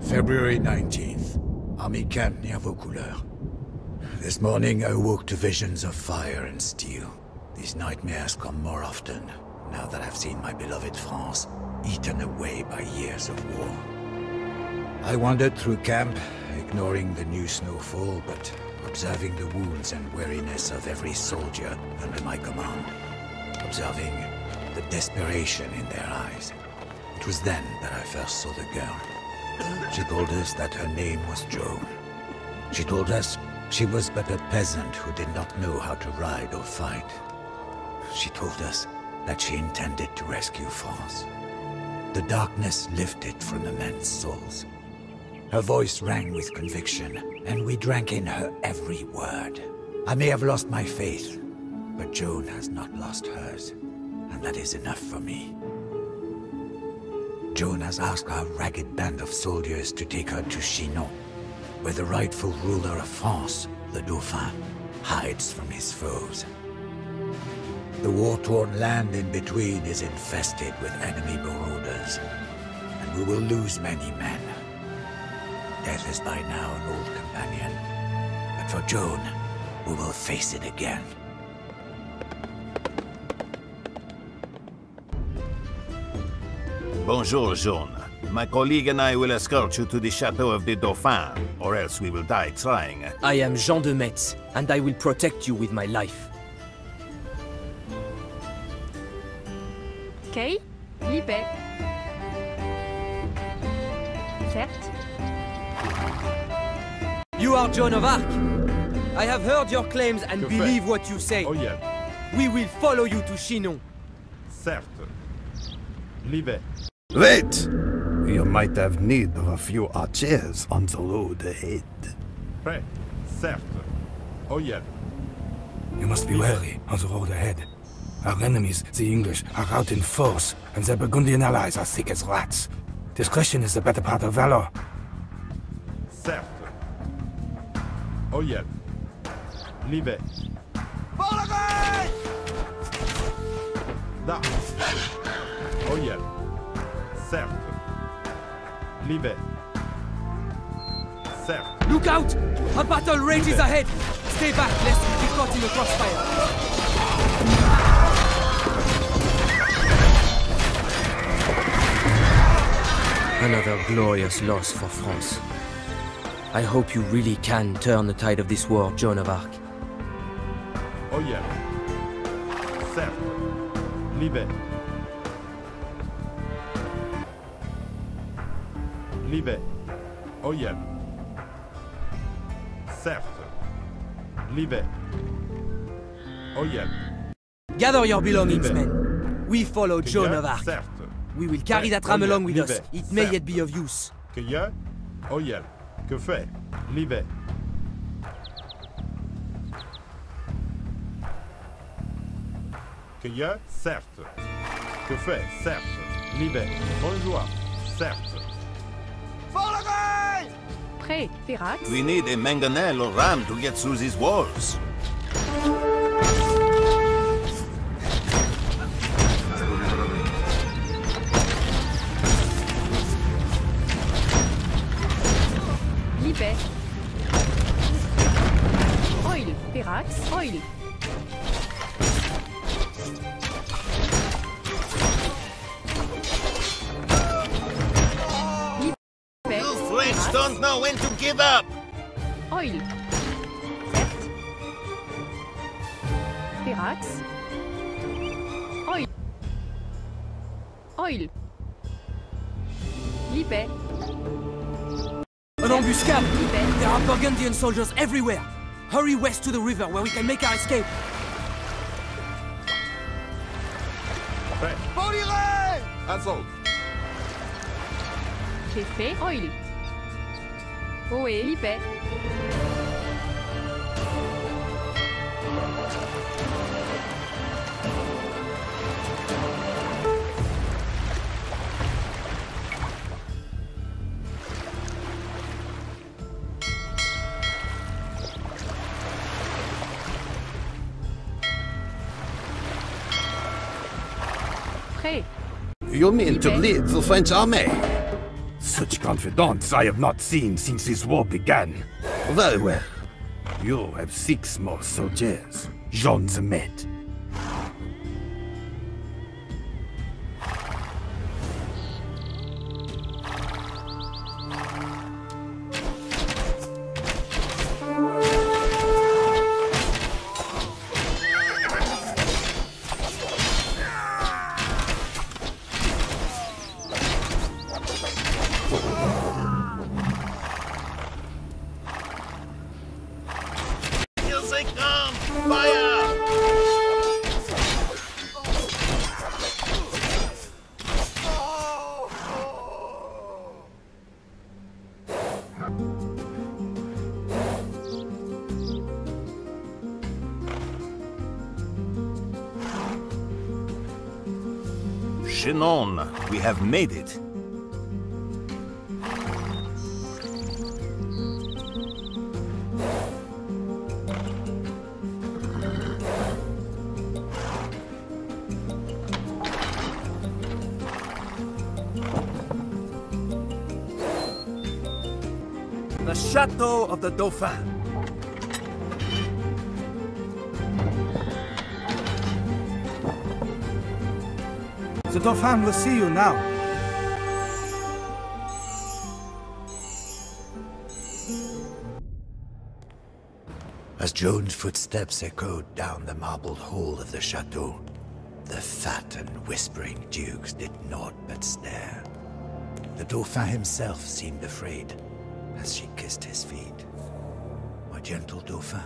February 19th. Army camp near Vaucouleurs. This morning I woke to visions of fire and steel. These nightmares come more often, now that I've seen my beloved France eaten away by years of war. I wandered through camp, ignoring the new snowfall, but observing the wounds and weariness of every soldier under my command. Observing the desperation in their eyes. It was then that I first saw the girl. She told us that her name was Joan. She told us she was but a peasant who did not know how to ride or fight. She told us that she intended to rescue France. The darkness lifted from the men's souls. Her voice rang with conviction, and we drank in her every word. I may have lost my faith, but Joan has not lost hers, and that is enough for me. Joan has asked our ragged band of soldiers to take her to Chinon, where the rightful ruler of France, the Dauphin, hides from his foes. The war-torn land in between is infested with enemy marauders, and we will lose many men. Death is by now an old companion, but for Joan, we will face it again. Bonjour, Jean. My colleague and I will escort you to the Chateau of the Dauphin, or else we will die trying. I am Jean de Metz, and I will protect you with my life. Kay Libet. Certes. You are Joan of Arc! I have heard your claims and Que believe fait? what you say. Oh yeah, We will follow you to Chinon. certes. Libet. Wait! You might have need of a few archers on the road ahead. Prêt. Certes. Oh yeah. You must be wary on the road ahead. Our enemies, the English, are out in force, and their Burgundian allies are thick as rats. Discretion is the better part of valor. Certes. Oh yeah. Libet. Da. Oh yeah. Certes. Libet. Certes. Look out! A battle rages ahead! Stay back, lest we be caught in the crossfire. Another glorious loss for France. I hope you really can turn the tide of this war, Joan of Arc. Oh yeah. Certes. Libet. Libet. Oh yeah. Certes. Libet. Oh yeah. Gather your belongings, men. We follow Joan of Arc. Certes. We will carry that ram along with us. It may yet be of use. Que y a? Oh yeah. Que fait? Libet. Que y a? Certes. Que fait? Certes. Libet. Bonjour. Certes. We need a mangonel or ram to get through these walls. Soldiers everywhere! Hurry west to the river where we can make our escape! Prêt. Assaut. J'ai fait oil. Ohé. Libet. You mean to lead the French army? Such confidence I have not seen since this war began. Very well. You have six more soldiers. Jean de Metz. Have made it. The Chateau of the Dauphin. The Dauphin will see you now. As Joan's footsteps echoed down the marbled hall of the chateau, the fat and whispering dukes did naught but stare. The Dauphin himself seemed afraid as she kissed his feet. My gentle Dauphin,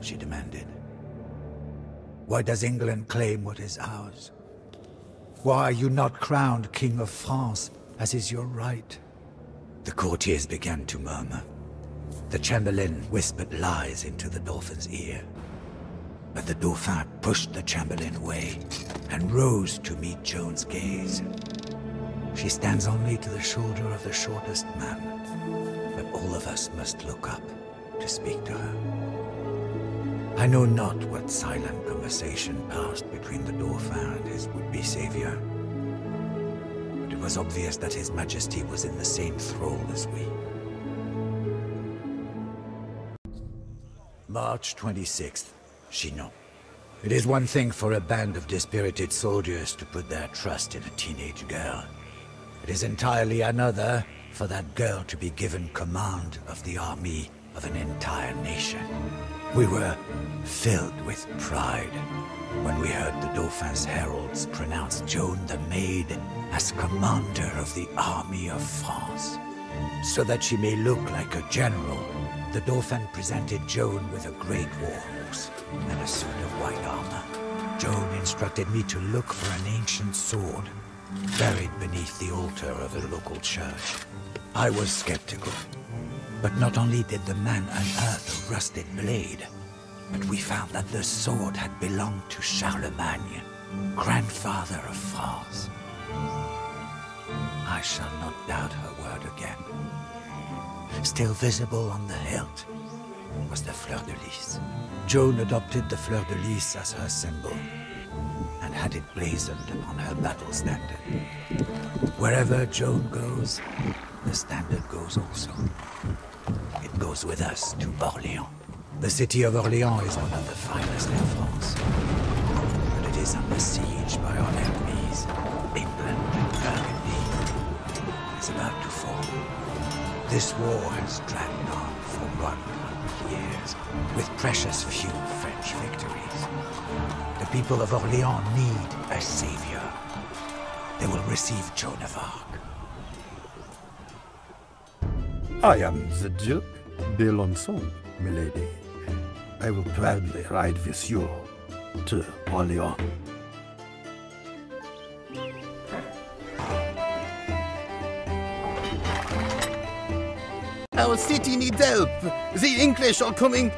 she demanded. Why does England claim what is ours? Why are you not crowned King of France, as is your right? The courtiers began to murmur. The Chamberlain whispered lies into the Dauphin's ear. But the Dauphin pushed the Chamberlain away and rose to meet Joan's gaze. She stands only to the shoulder of the shortest man, but all of us must look up to speak to her. I know not what silent conversation passed between the Dauphin and his would-be savior. But it was obvious that his majesty was in the same thrall as we. March 26th, Chinon. It is one thing for a band of dispirited soldiers to put their trust in a teenage girl. It is entirely another for that girl to be given command of the army of an entire nation. We were filled with pride when we heard the Dauphin's heralds pronounce Joan the Maid as commander of the army of France. So that she may look like a general, the Dauphin presented Joan with a great war horse and a suit of white armor. Joan instructed me to look for an ancient sword buried beneath the altar of a local church. I was skeptical, but not only did the man unearth a rusted blade, but we found that the sword had belonged to Charlemagne, grandfather of France. I shall not doubt her word again. Still visible on the hilt was the fleur de lis. Joan adopted the fleur de lis as her symbol and had it blazoned upon her battle standard. Wherever Joan goes, the standard goes also. It goes with us to Orléans. The city of Orléans is one of the finest in France. But it is under siege by our enemies, England and Burgundy. is about to fall. This war has dragged on for 100 years, with precious few French victories. The people of Orléans need a savior. They will receive Joan of Arc. I am the Duke d'Alençon, milady. I will proudly ride with you to Orléans. Our city needs help! The English are coming!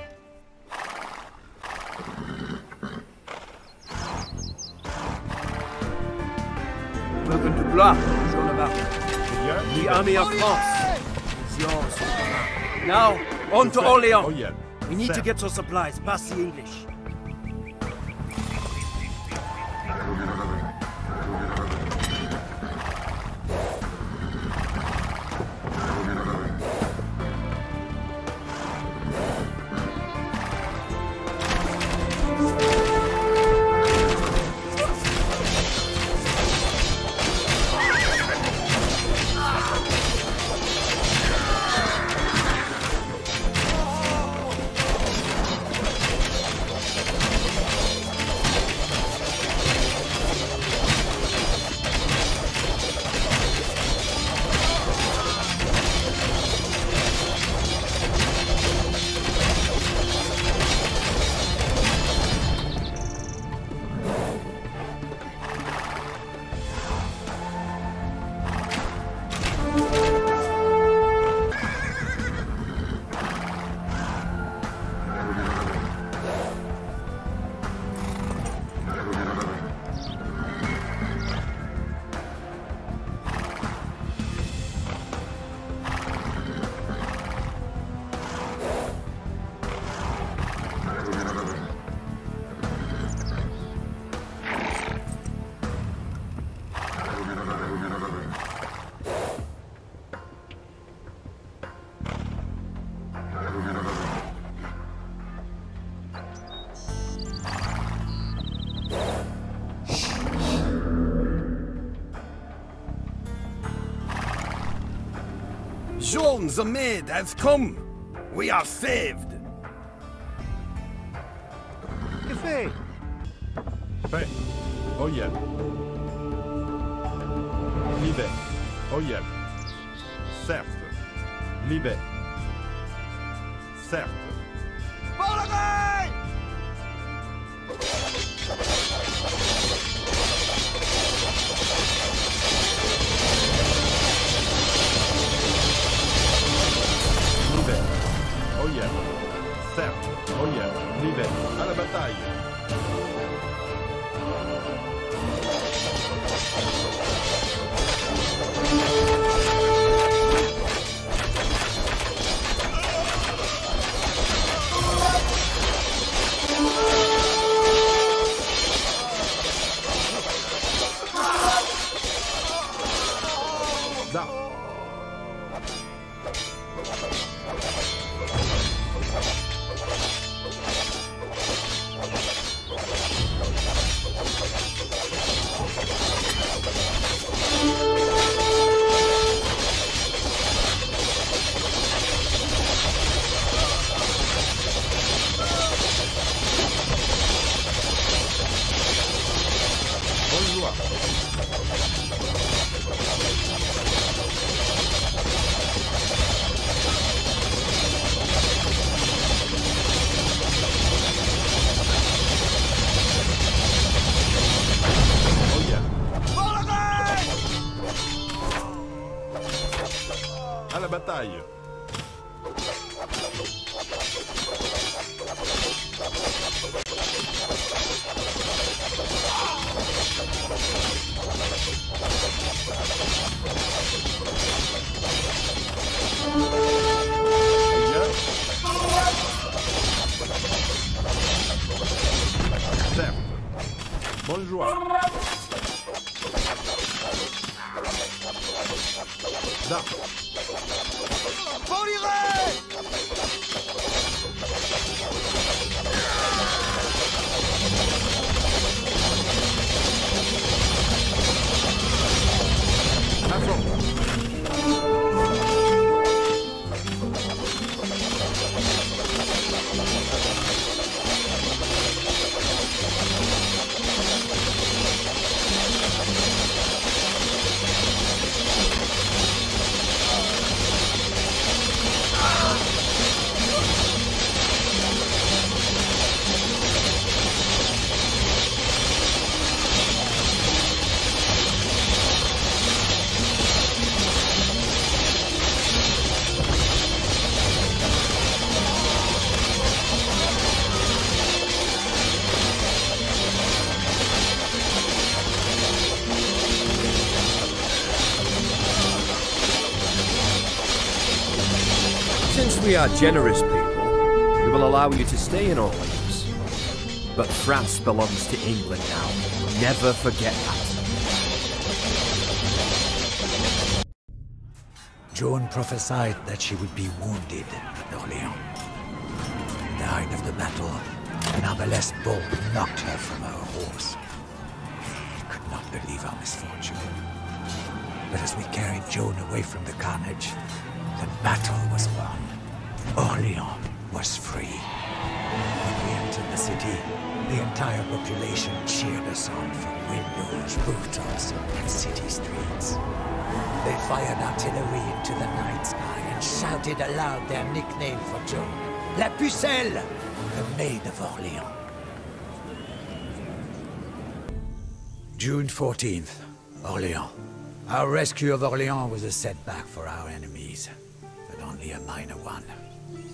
Welcome to Blois, Joan of Arc. The army of France is yours. Now, on to Orléans. Oh yeah. We need to get your supplies past the English. Maid has come! We are saved! Are generous people, we will allow you to stay in Orleans. But France belongs to England now. Never forget that. Joan prophesied that she would be wounded at the height of the battle, an Arbalest bolt knocked her from her horse. He could not believe our misfortune. But as we carried Joan away from the carnage, the battle was won. Orléans was free. When we entered the city, the entire population cheered us on from windows, rooftops, and city streets. They fired artillery into the night sky and shouted aloud their nickname for Joan. La Pucelle, the Maid of Orléans. June 14th, Orléans. Our rescue of Orléans was a setback for our enemies, but only a minor one.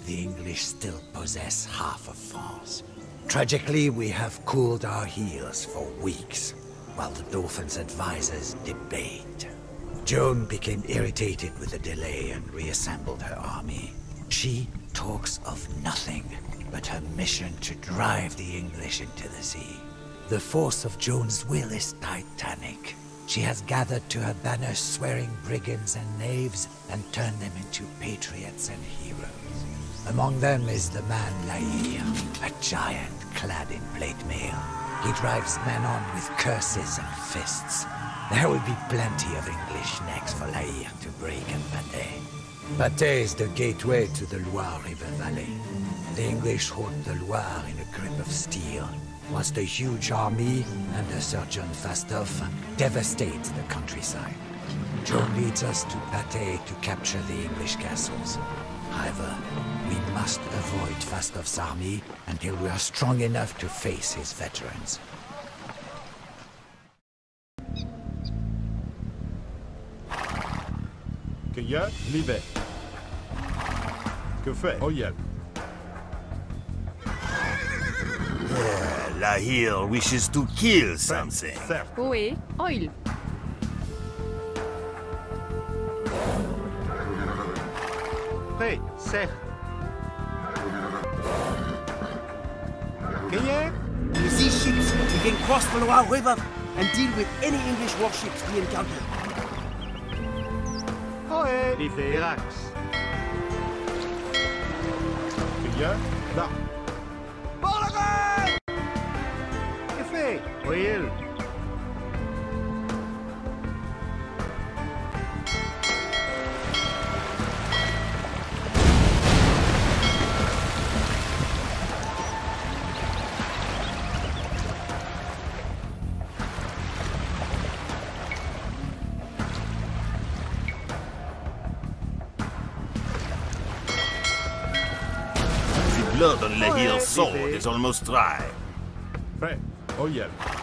The English still possess half of France. Tragically, we have cooled our heels for weeks, while the Dauphin's advisors debate. Joan became irritated with the delay and reassembled her army. She talks of nothing but her mission to drive the English into the sea. The force of Joan's will is titanic. She has gathered to her banner swearing brigands and knaves and turned them into patriots and heroes. Among them is the man La Hire, a giant clad in plate mail. He drives men on with curses and fists. There will be plenty of English necks for La Hire to break and Vendée. Patay is the gateway to the Loire River Valley. The English hold the Loire in a grip of steel, whilst a huge army under Sir John Fastolf devastates the countryside. Joan leads us to Patay to capture the English castles. However, we must avoid Fastolf's army until we are strong enough to face his veterans. Cueilleur, Libet. Que fait Oyel. La Hire wishes to kill something. Certes. Ohé, oil. Prêt, certes. Cueilleur, With these ships, we can cross the Loire River and deal with any English warships we encounter. Ohé. Liberax. Cueilleur, là. Que fait Oyel. On sword is almost dry. Prêt, Oyel. Cueilleur.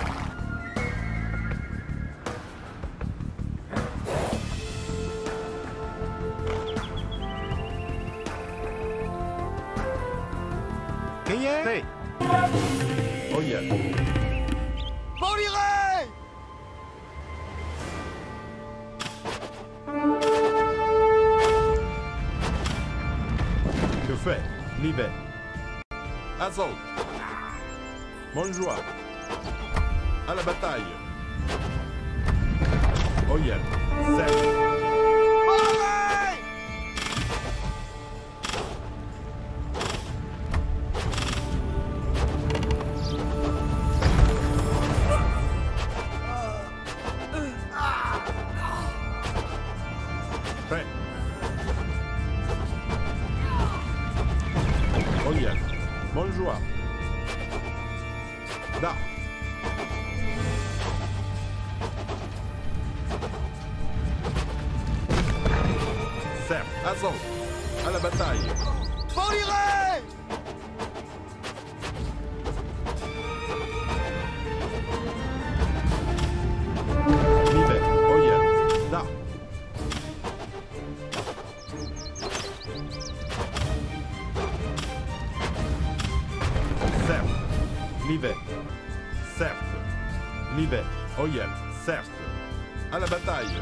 Certes. Azot. À la bataille. Libet. Oyel. Da. Certes. Libet. Certes. Libet. Oyel. Certes. À la bataille.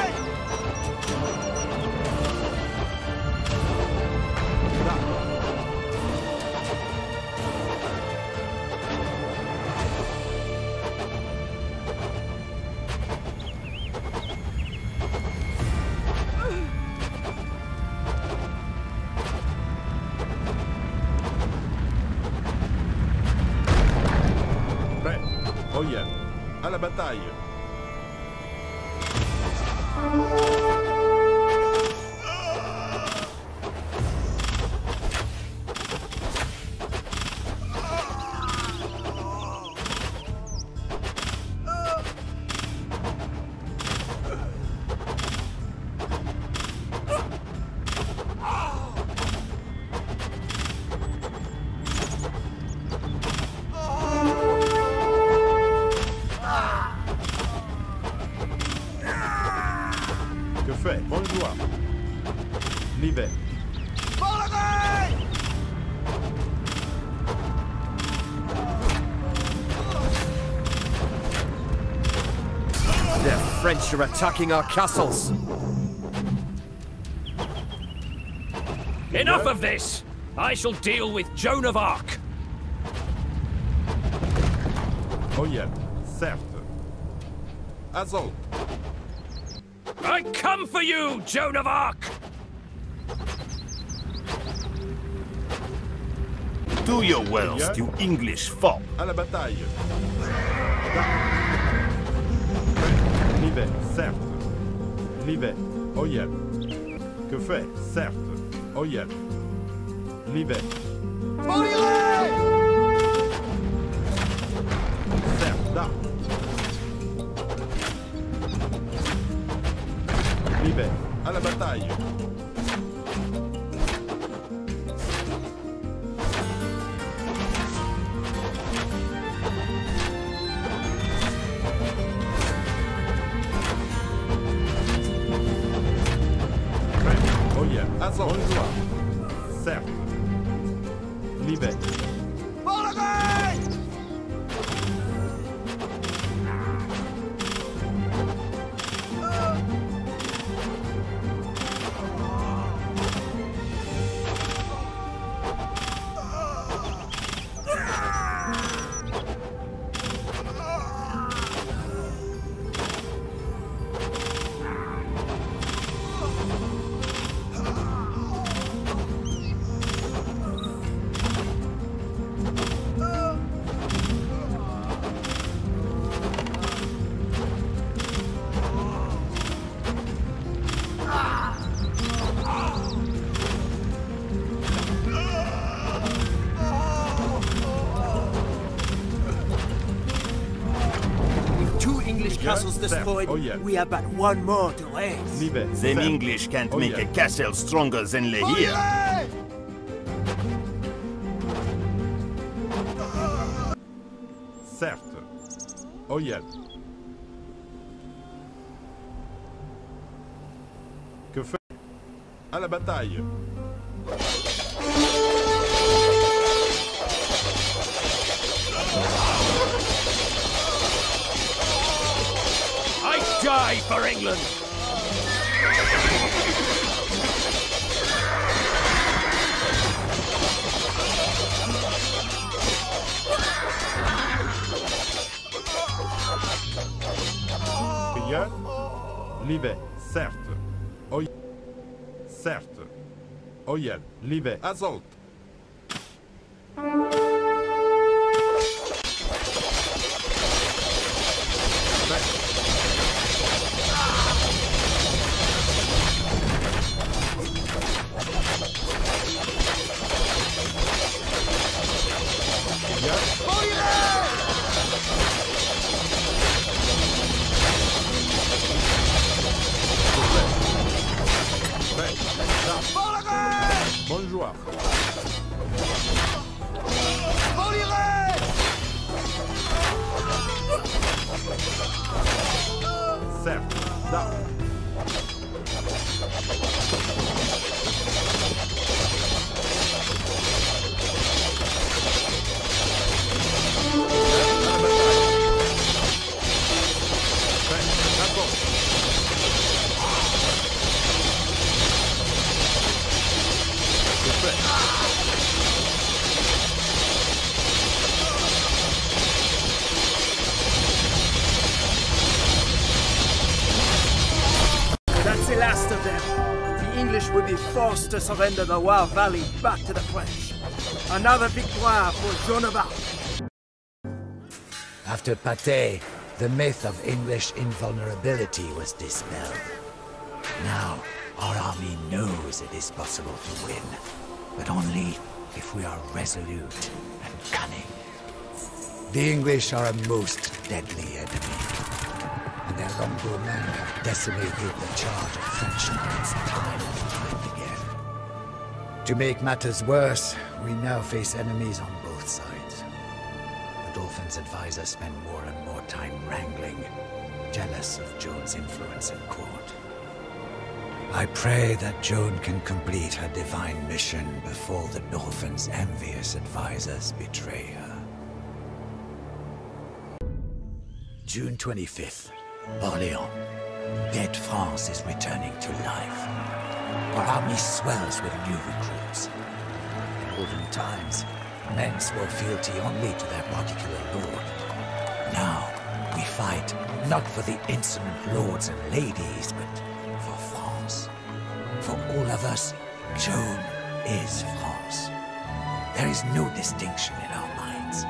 Libet. The French are attacking our castles. Enough of this! I shall deal with Joan of Arc. Oyel. Certes. Azot. I come for you, Joan of Arc! To your worst, you English fop. À la bataille. Prêt. L'hiver, certes. L'hiver, Oyel. Que fait, certes. Oyel. L'hiver. Certes, English castles Certes. destroyed, Oh, yeah. we have but one more to raze. L'hiver. Them. English can't Oh, make yeah. a castle stronger than La Hire. Oh, Certes. Oh, Oyel. Que fait À la bataille. Certes. Oyel. L'hiver. Assault. Surrender the Loire Valley back to the French. Another victoire for Joan of Arc. After Patay, the myth of English invulnerability was dispelled. Now, our army knows it is possible to win, but only if we are resolute and cunning. The English are a most deadly enemy, and their longbowmen have decimated the charge of French knights time and time again. To make matters worse, we now face enemies on both sides. The Dauphin's advisors spend more and more time wrangling, jealous of Joan's influence at court. I pray that Joan can complete her divine mission before the Dauphin's envious advisors betray her. June 25th, Orléans. Dead France is returning to life. Our army swells with new recruits. In olden times, men swore fealty only to their particular lord. Now, we fight not for the insolent lords and ladies, but for France. For all of us, Joan is France. There is no distinction in our minds.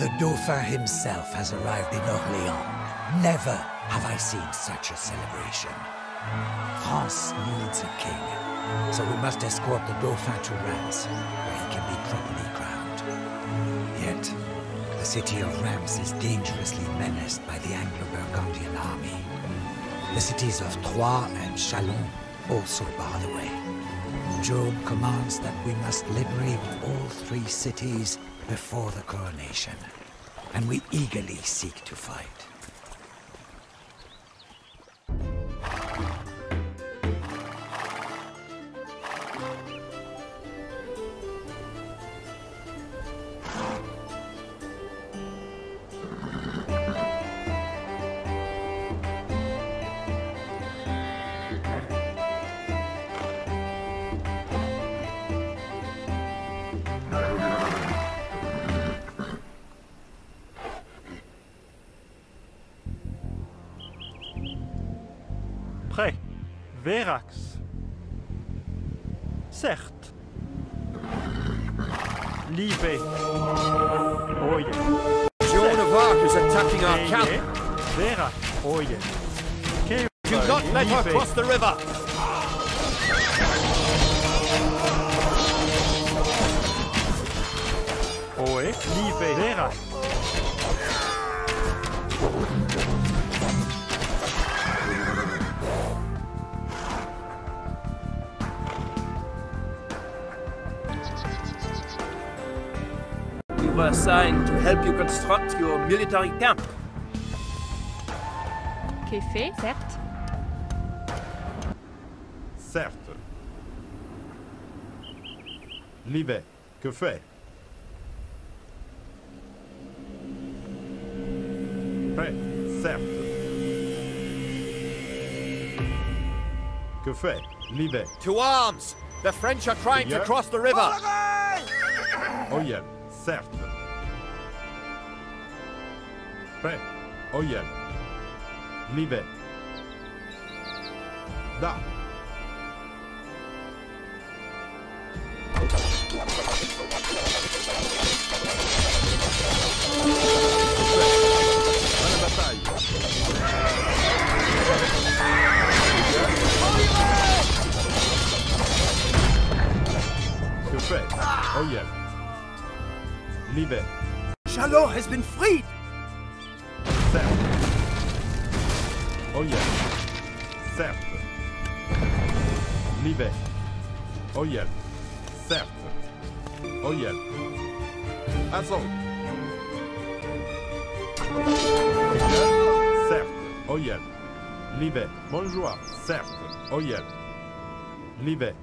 The Dauphin himself has arrived in Orléans. Never have I seen such a celebration. France needs a king, so we must escort the Dauphin to Reims, where he can be properly crowned. Yet, the city of Reims is dangerously menaced by the Anglo-Burgundian army. The cities of Troyes and Chalon also bar the way. Joan commands that we must liberate all three cities before the coronation, and we eagerly seek to fight. Verax. Certes. Libe. Oye. Joan of Arc is attacking our camp. Verax. Oye. Do not let her cross the river. Oe. Libe. Verax. Assigned to help you construct your military camp. Qu'est fait, certes. Certes. Libe. Que fait Prêt. Certes. Que fait Libe. To arms! The French are trying to cross the river. Oh, Oye. Certes. Prêt. Oye. Libe. Da. Que fait Oye. Libe. Chalon has been freed! Certes. Oye. Certes. Libe. Oye. Certes. Oye. Assaut. Certes. Oye. Libe. Bonjour. Certes. Oye. Libe.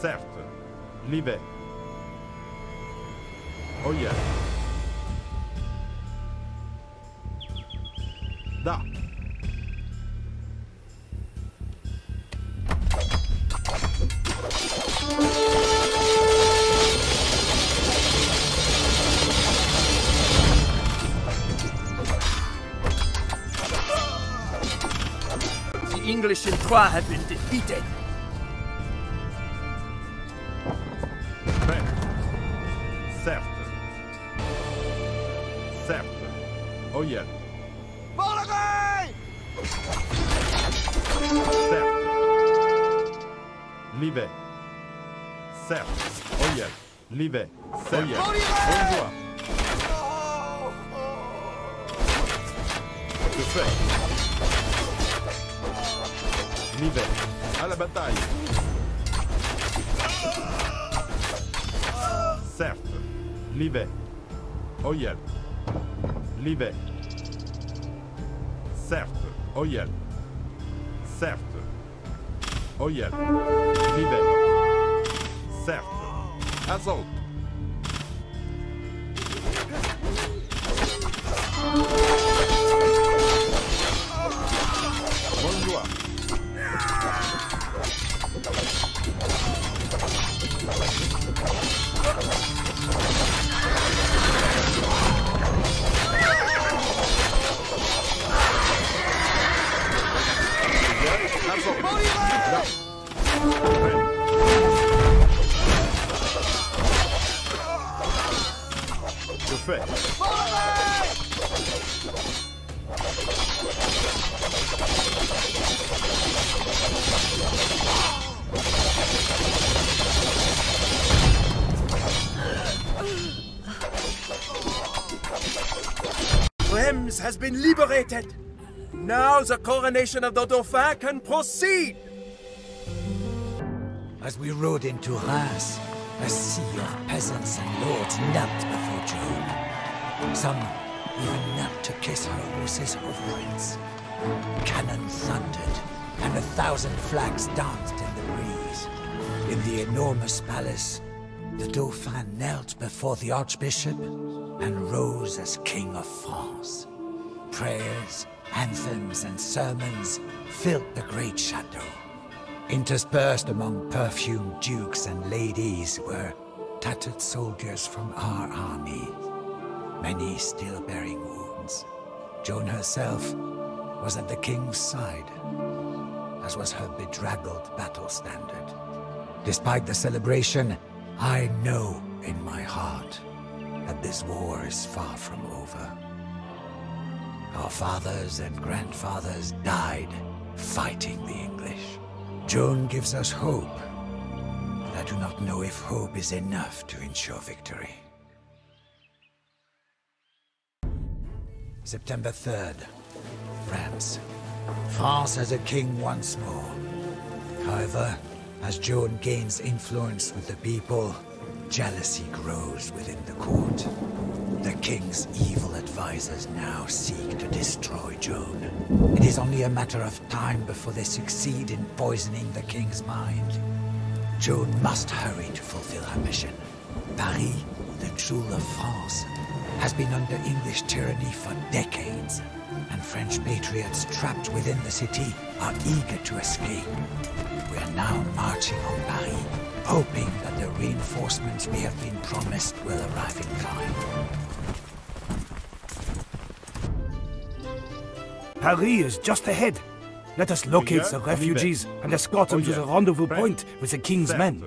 Certes. Libe. Oye. Da. English in Troyes have been defeated. Prêt. Certes. Certes. Oye. Certes. Libe. Certes. Oye. Libe. Oye. Bonjour. Que fait Libe. À la bataille. Certes. Libe. Oyel. Libe. Certes. Oyel. Certes. Oyel. Libe. Certes. Assaut. Of the Dauphin can proceed. As we rode into Reims, a sea of peasants and lords knelt before Joan. Some even knelt to kiss her horses' hoofprints. Cannon thundered, and a thousand flags danced in the breeze. In the enormous palace, the Dauphin knelt before the Archbishop and rose as King of France. Prayers, anthems, and sermons filled the great chateau. Interspersed among perfumed dukes and ladies were tattered soldiers from our army, many still bearing wounds. Joan herself was at the king's side, as was her bedraggled battle standard. Despite the celebration, I know in my heart that this war is far from over. Our fathers and grandfathers died fighting the English. Joan gives us hope, but I do not know if hope is enough to ensure victory. September 3rd, France. France has a king once more. However, as Joan gains influence with the people, jealousy grows within the court. The king's evil advisors now seek to destroy Joan. It is only a matter of time before they succeed in poisoning the king's mind. Joan must hurry to fulfill her mission. Paris, the jewel of France, has been under English tyranny for decades, and French patriots trapped within the city are eager to escape. We are now marching on Paris, hoping that the reinforcements we have been promised will arrive in time. Paris is just ahead. Let us locate the refugees and escort them to the rendezvous point with the king's men.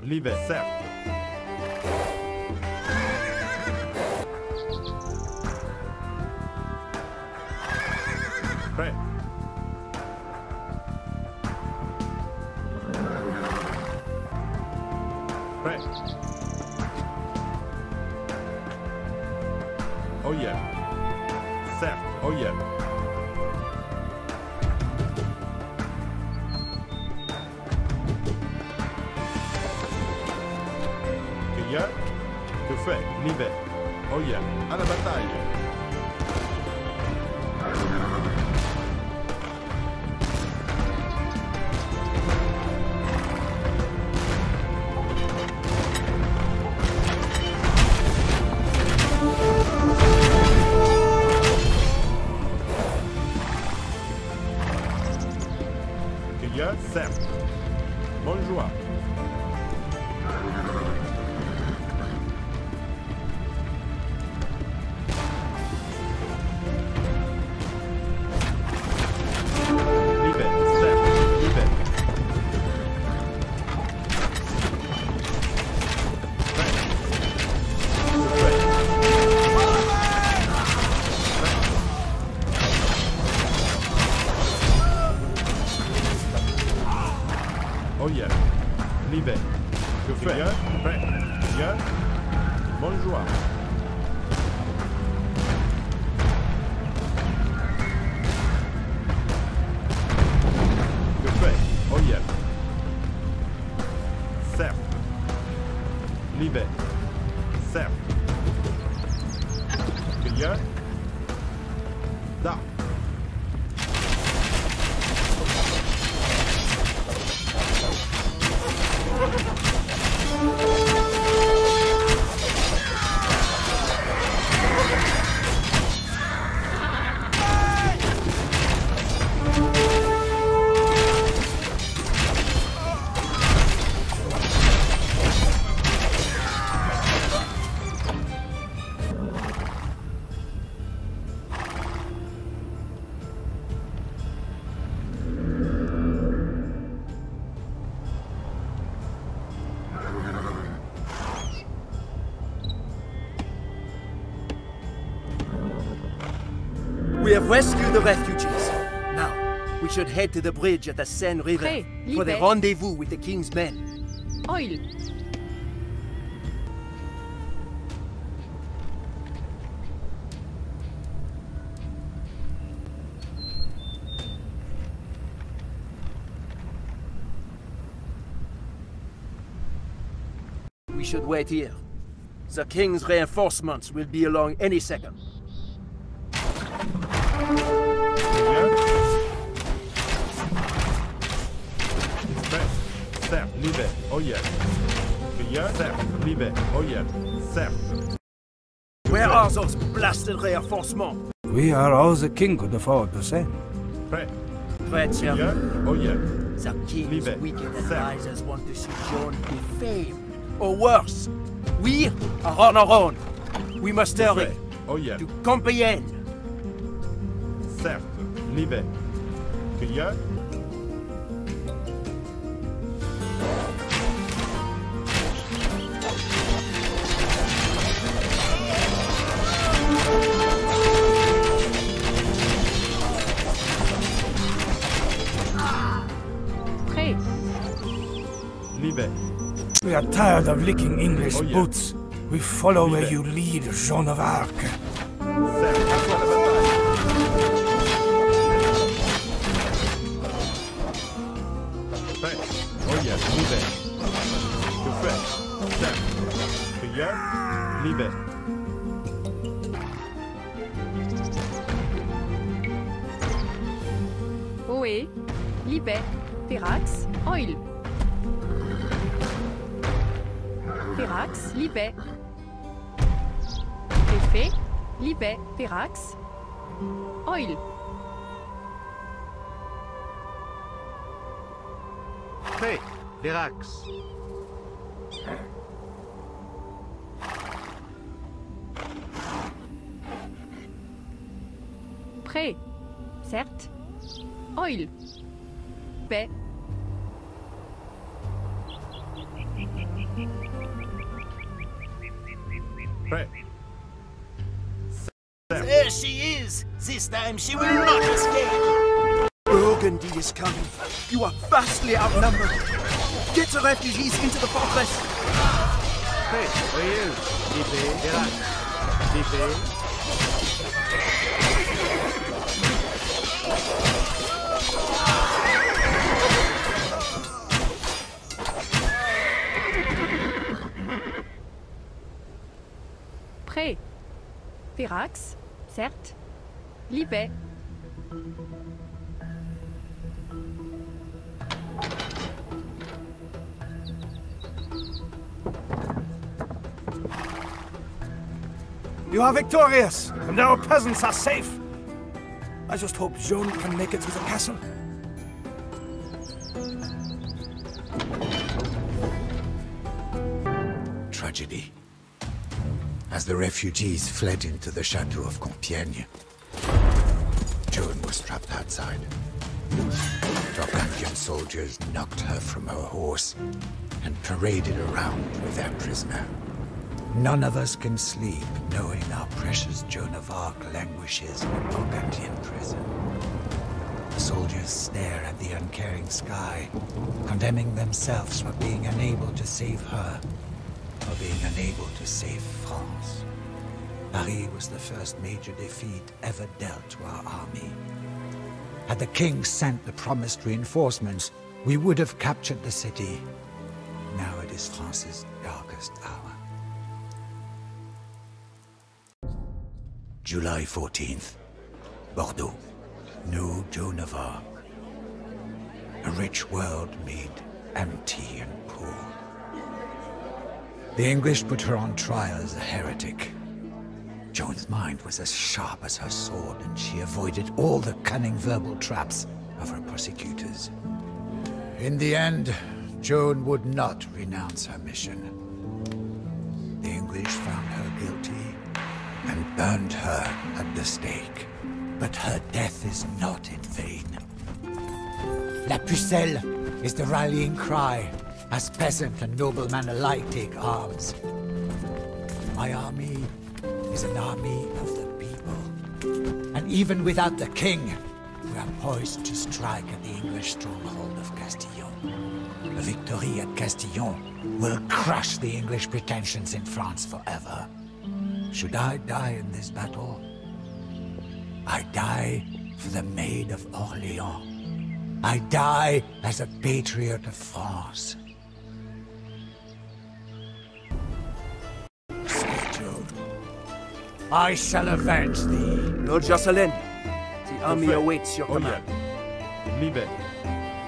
The refugees. Now, we should head to the bridge at the Seine River for the rendezvous with the king's men. Oil. We should wait here. The king's reinforcements will be along any second. Certes. Oh yes. Prieur. Certes, libère. Oh yes. Certes. Where are those blasted reinforcements? We are all the king could afford to send. Prêt. Prêt, sir. Prieur. Oh yes. The king's Libère. wicked Certes. advisors want to see John defamed. Or worse, we are on our own. We must hurry Prêt. Oh yes. to Compiègne. Certes, libère. Prieur. Prêt. Are tired of licking English Oh, yeah. boots. We follow where you lead, Joan of Arc. Pirax. Libet. Effet. Libet. Pirax. Oil. Prêt. Verax. Prêt. Certes. Oil. Paix. Prêt. There she is! This time she will not escape! Burgundy is coming. You are vastly outnumbered. Get the refugees into the fortress. Prêt. Voyez. Libé. Verax. Libé. Pirax. Certes. Libet. You are victorious, and our peasants are safe. I just hope Joan can make it to the castle. Tragedy. As the refugees fled into the chateau of Compiègne, Joan was trapped outside. Burgundian soldiers knocked her from her horse and paraded around with their prisoner. None of us can sleep knowing our precious Joan of Arc languishes in a Burgundian prison. The soldiers stare at the uncaring sky, condemning themselves for being unable to save her, for being unable to save France. Paris was the first major defeat ever dealt to our army. Had the king sent the promised reinforcements, we would have captured the city. Now it is France's darkest hour. July 14th, Bordeaux. New Joan of Arc. A rich world made empty and poor. The English put her on trial as a heretic. Joan's mind was as sharp as her sword, and she avoided all the cunning verbal traps of her persecutors. In the end, Joan would not renounce her mission. The English found her guilty and burned her at the stake. But her death is not in vain. La Pucelle is the rallying cry as peasant and nobleman alike take arms. My army is an army of the people. And even without the king, we are poised to strike at the English stronghold of Castillon. A victory at Castillon will crush the English pretensions in France forever. Should I die in this battle? I die for the Maid of Orléans. I die as a patriot of France. I shall avenge thee. Lord Josselyne, the army Perfect. awaits your oh, Oyel. command. Libe.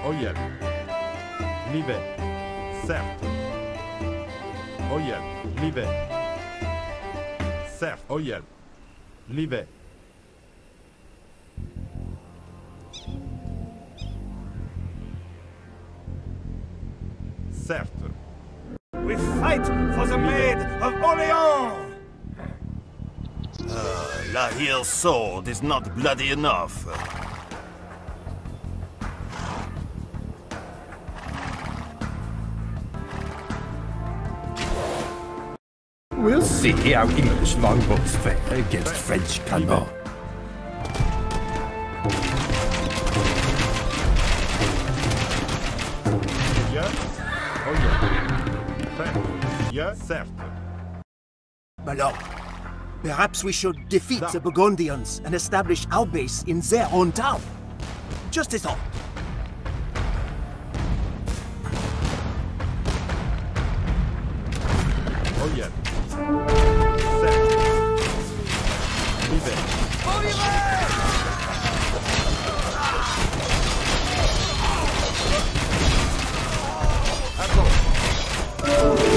Oyel. Oh, Libe. Certes. Oyel. Oh, Libe. Certes. Oyel. Libe. Certes. We fight for the Maid of Orléans! Uh, La Hire sword is not bloody enough. We'll see how English longbows fare against French cannon. Yes. Oyel. Certes. Yes. Certes. My lord, perhaps we should defeat the Burgundians and establish our base in their own town. Just as all. Oyel. Certes. Libe. À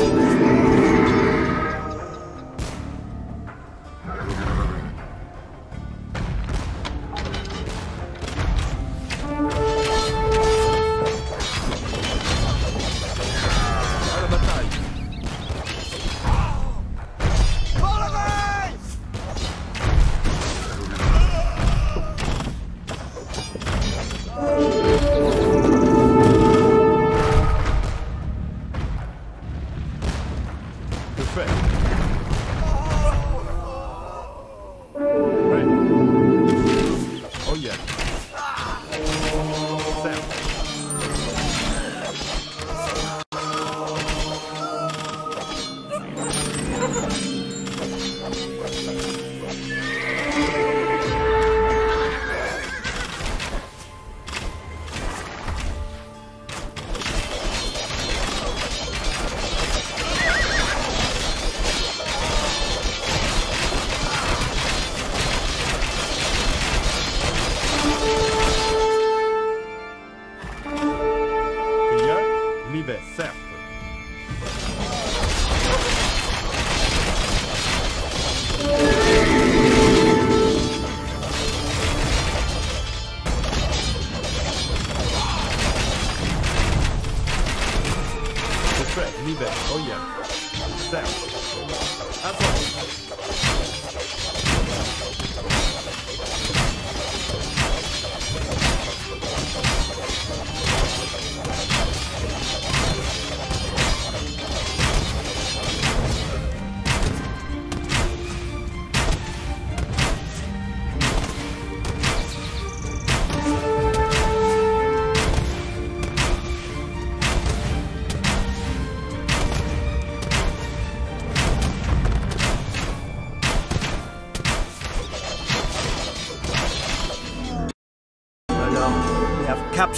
Parfait, libe, oh yeah. Certes. Attends.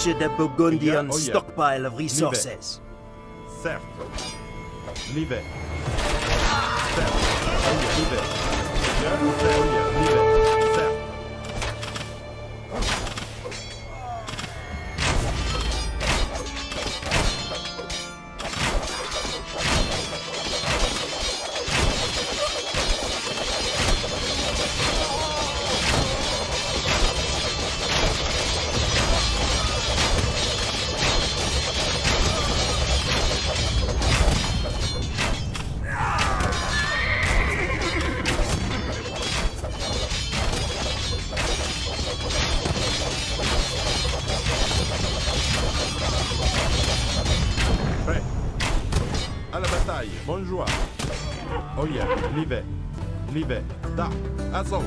Captured the Burgundian Oh, yeah. stockpile of resources. Certes. Libe. Certes. Oh À la bataille. Bonne joie. Oh yeah. Libe. Libe. Da. Assaut.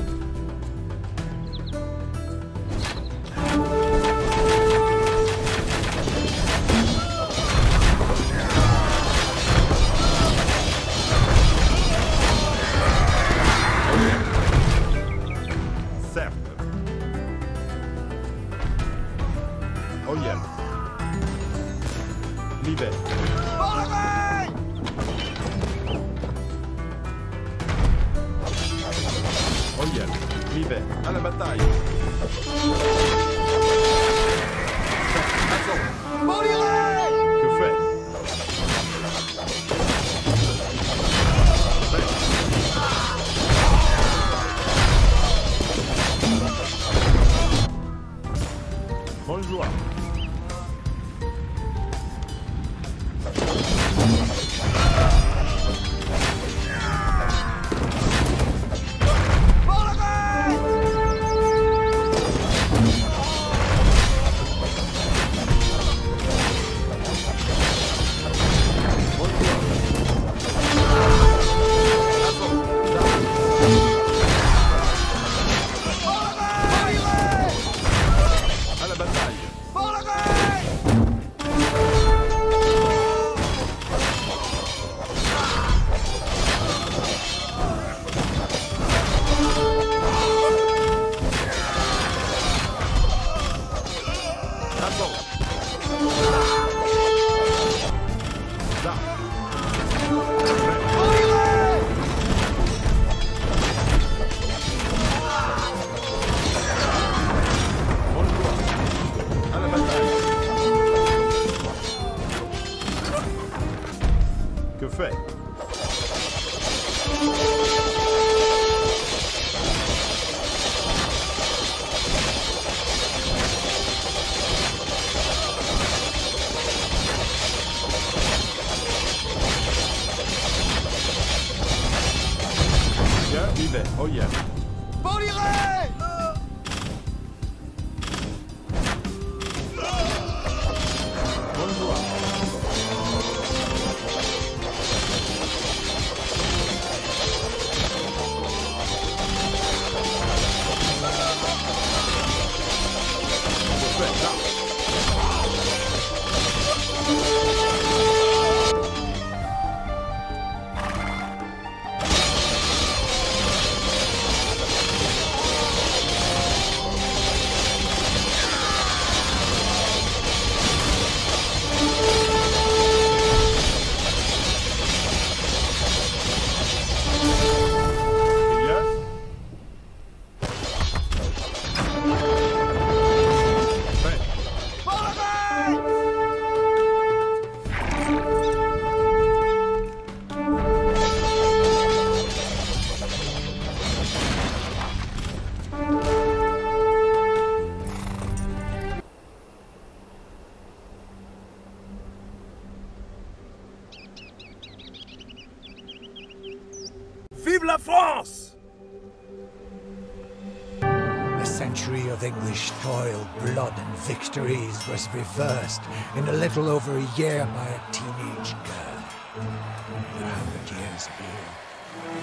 Was reversed in a little over a year by a teenage girl. A hundred years ago,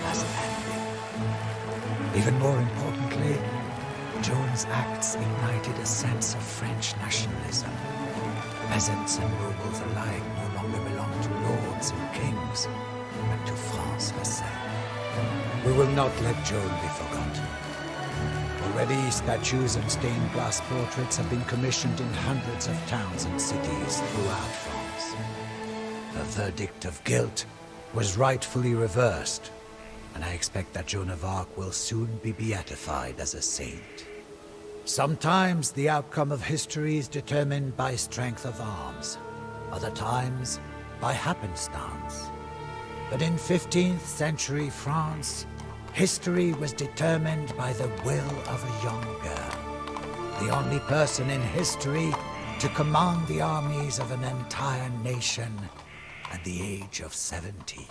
has ended. Even more importantly, Joan's acts ignited a sense of French nationalism. Peasants and nobles alike no longer belong to lords and kings, but to France herself. We will not let Joan be forgotten. Already, statues and stained glass portraits have been commissioned in hundreds of towns and cities throughout France. The verdict of guilt was rightfully reversed, and I expect that Joan of Arc will soon be beatified as a saint. Sometimes the outcome of history is determined by strength of arms, other times by happenstance. But in 15th century France, history was determined by the will of a young girl. The only person in history to command the armies of an entire nation at the age of 17.